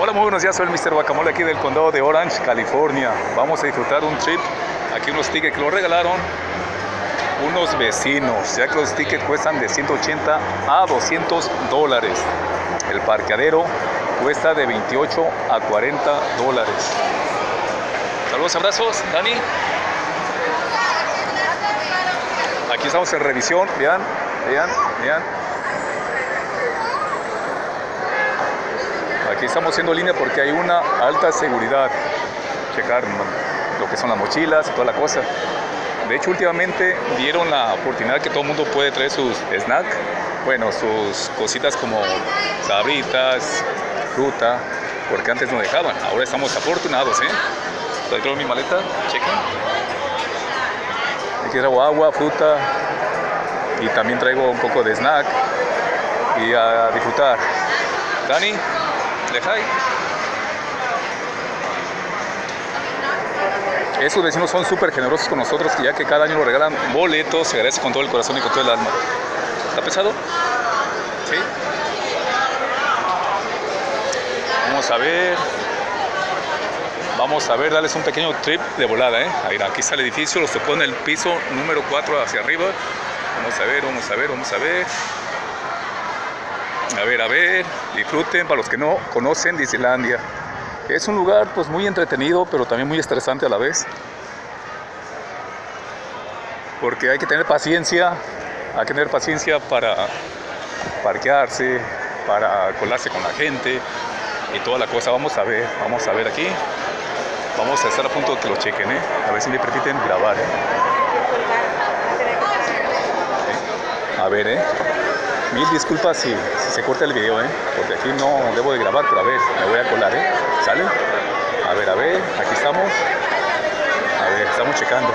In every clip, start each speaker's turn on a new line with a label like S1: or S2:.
S1: Hola, muy buenos días, soy el Mr. Guacamole aquí del condado de Orange, California. Vamos a disfrutar un trip. Aquí unos tickets que lo regalaron unos vecinos, ya que los tickets cuestan de 180 a 200 dólares. El parqueadero cuesta de 28 a 40 dólares. Saludos, abrazos, Dani. Aquí estamos en revisión, vean, vean, vean. Estamos haciendo línea porque hay una alta seguridad. Checar lo que son las mochilas y toda la cosa. De hecho, últimamente dieron la oportunidad que todo el mundo puede traer sus snacks, bueno, sus cositas como sabritas, fruta, porque antes no dejaban. Ahora estamos afortunados, ¿eh? Traigo mi maleta, chequen. Aquí traigo agua, fruta y también traigo un poco de snack y a disfrutar. Dani, ahí. Esos vecinos son súper generosos con nosotros, ya que cada año nos regalan boletos, se agradece con todo el corazón y con todo el alma. ¿Está pesado? ¿Sí? Vamos a ver. Vamos a ver, darles un pequeño trip de volada, ¿eh? Ahí, aquí está el edificio, los tocó en el piso número 4 hacia arriba. Vamos a ver, vamos a ver, vamos a ver. A ver, a ver, disfruten para los que no conocen Disneylandia. Es un lugar pues muy entretenido, pero también muy estresante a la vez. Porque hay que tener paciencia, hay que tener paciencia para parquearse, para colarse con la gente y toda la cosa. Vamos a ver, vamos a ver aquí. Vamos a estar a punto de que lo chequen, ¿eh? A ver si me permiten grabar, ¿eh? A ver, ¿eh? Mil disculpas si, se corta el video, ¿eh? Porque aquí no debo de grabar, pero a ver, me voy a colar, ¿eh? ¿Sale? A ver, a ver, aquí estamos. A ver, estamos checando.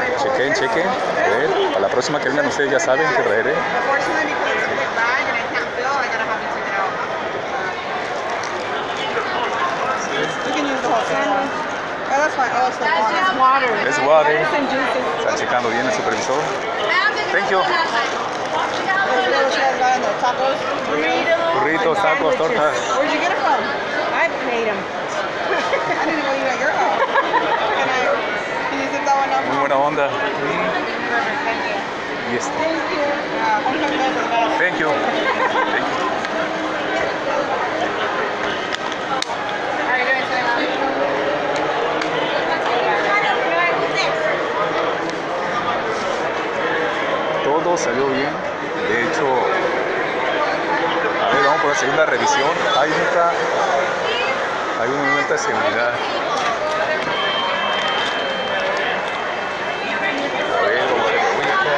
S1: Ver, chequen, chequen. A ver, para la próxima que vengan ustedes ya saben que traeré. ¿eh? Es water. Están checando bien el supervisor. Thank you. Burritos, tacos, tortas.
S2: Where'd you get it from? I made them. I didn't know you got your own. Can I? Can you sit that one up?
S1: Muy buena onda. Yes.
S2: Thank you. Guys are the best.
S1: Thank you. Thank you. Salió bien. De hecho, a ver, vamos por la segunda revisión. Hay una, hay una multa de seguridad. A ver, vamos a ver la multa.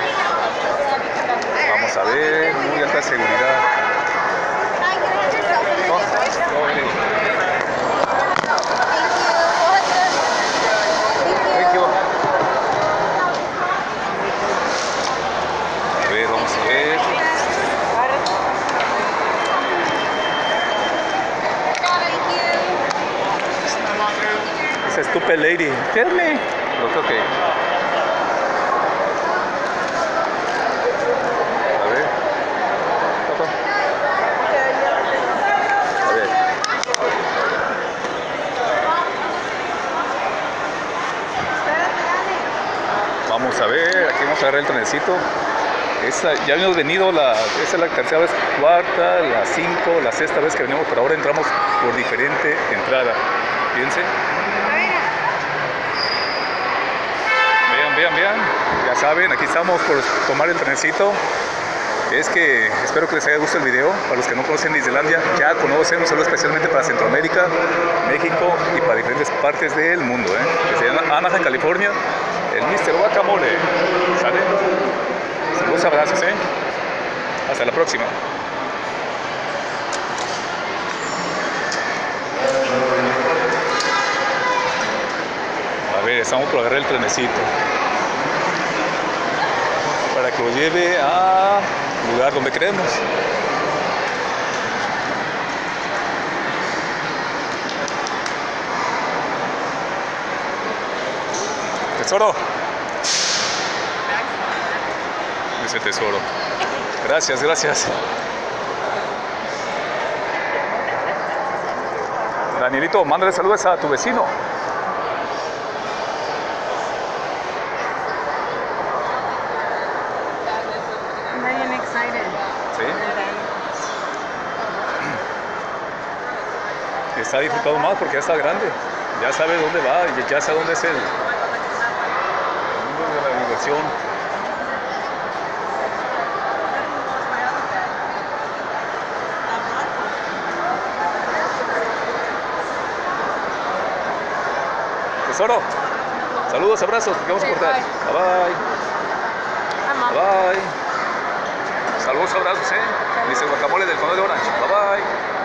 S1: Vamos a ver, muy alta seguridad. No. Thank you. A ver, vamos a ver. Esa stupid lady. Tell me. Look, okay. Ver. Ver. Vamos a ver, aquí vamos a agarrar el trenecito. Esta, ya habíamos venido, la, esta es la tercera vez, cuarta, la cinco, la sexta vez que venimos, pero ahora entramos por diferente entrada. Fíjense. Vean, vean. Ya saben, aquí estamos por tomar el trenecito. Es que espero que les haya gustado el video. Para los que no conocen Disneylandia, ya conocen, un saludo especialmente para Centroamérica, México y para diferentes partes del mundo. ¿eh? Desde Anaheim, California, el Mr. Guacamole. ¿Sale? Saludos, abrazos, ¿eh? Hasta la próxima. A ver, estamos por agarrar el trenecito. Lo lleve a lugar donde queremos. Tesoro. Ese tesoro. Gracias, gracias. Danielito, mándale saludos a tu vecino. Está disfrutando más porque ya está grande. Ya sabe dónde va, y ya sabe dónde es el, el mundo de la diversión. Tesoro, saludos, abrazos, vamos a cortar.
S2: bye.
S1: Bye bye. Saludos, abrazos, eh. Dice guacamole del condado de Orange. Bye bye.